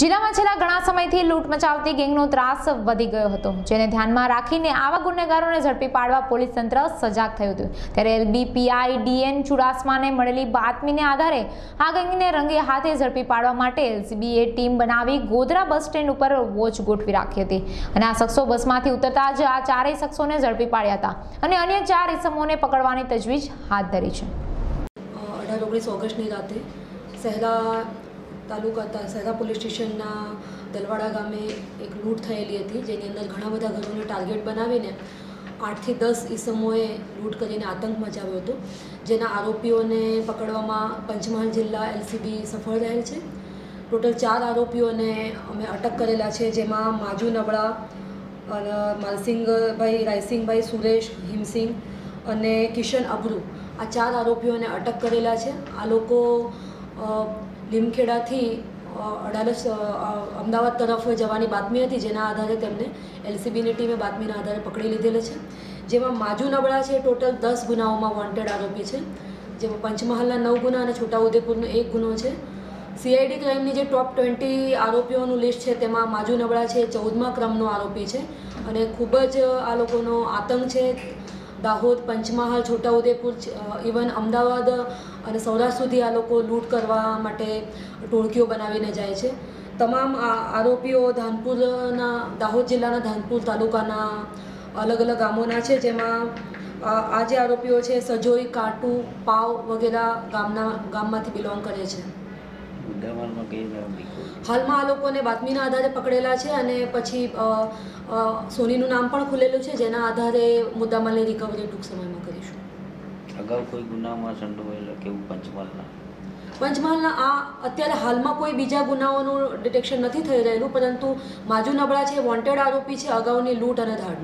જિલ્લામાં છેલ્લા ઘણા સમયથી લૂંટ મચાવતી ગેંગનો ત્રાસ વધી ગયો હતો, જેને ધ્યાનમાં રાખીને આવા ગુનેગારોને ઝડપી પાડવા પોલીસ તંત્ર સજાગ થયું હતું. ત્યારે એલબીપીઆઈ ડીએન ચુડાસમાને મળેલી બાતમીને આધારે આ ગેંગને રંગે હાથે ઝડપી પાડવા માટે એલસીબીએ ટીમ બનાવી ગોધરા બસ સ્ટેન્ડ ઉપર વોચ ગોઠવી રાખી હતી. અને આ શખ્સો બસમાંથી ઉતરતા જ આ ચારેય શખ્સોને ઝડપી પાડ્યા હતા અને અન્ય ચાર ઇસમોને પકડવાની તજવીજ હાથ ધરી છે. અઢાર ઓગણીસ ઓગસ્ટની રાતે સહેરા તાલુકા સહેરા પોલીસ સ્ટેશનના દલવાડા ગામે એક લૂંટ થયેલી હતી, જેની અંદર ઘણા બધા ઘરોને ટાર્ગેટ બનાવીને આઠથી દસ ઈસમોએ લૂંટ કરીને આતંક મચાવ્યો હતો. જેના આરોપીઓને પકડવામાં પંચમહાલ જિલ્લા એલસીબી સફળ રહેલ છે. ટોટલ ચાર આરોપીઓને અમે અટક કરેલા છે, જેમાં માજુ નબળા માલસિંગભાઈ, રાયસિંગભાઈ, સુરેશ હિમસિંગ અને કિશન અબરુ. આ ચાર આરોપીઓને અટક કરેલા છે. આ લોકો લીમખેડાથી અડાલજ અમદાવાદ તરફ જવાની બાતમી હતી, જેના આધારે તેમને એલસીબીની ટીમે બાતમીના આધારે પકડી લીધેલા છે. જેમાં માજુ નબળા છે, ટોટલ દસ ગુનાઓમાં વોન્ટેડ આરોપી છે. જેમાં પંચમહાલના નવ ગુના અને છોટાઉદેપુરનો એક ગુનો છે. સીઆઈડી ક્રાઇમની જે ટોપ ટ્વેન્ટી આરોપીઓનું લિસ્ટ છે, તેમાં માજુ નબળા છે, ચૌદમા ક્રમનો આરોપી છે. અને ખૂબ જ આ લોકોનો આતંક છે. દાહોદ, પંચમહાલ, છોટાઉદેપુર ઇવન અમદાવાદ અને સૌરાષ્ટ્ર સુધી આ લોકો લૂંટ કરવા માટે ટોળકીઓ બનાવીને જાય છે. તમામ આરોપીઓ ધાનપુરના, દાહોદ જિલ્લાના ધાનપુર તાલુકાના અલગ અલગ ગામોના છે, જેમાં આ જે આરોપીઓ છે, સજોઈ, કાટુ, પાવ વગેરે ગામના, ગામમાંથી બિલોંગ કરે છે. હાલમાં આ લોકોને બાતમીના આધારે પકડેલા છે અને પછી સોનીનું નામ પણ ખુલેલું છે જેના આધારે મુદ્દામાલની રિકવરી ટૂંક સમયમાં કરીશું. અગાઉ કોઈ ગુનામાં સંડોવાયેલા કેવું પંચમહાલના? પંચમહાલના આ અત્યારે હાલમાં કોઈ બીજા ગુનાઓનું ડિટેક્શન નથી થઈ રહેલું પરંતુ માજુ નબળા છે વોન્ટેડ આરોપી છે અગાઉની લૂંટ અને ધાડ.